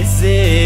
esquecer.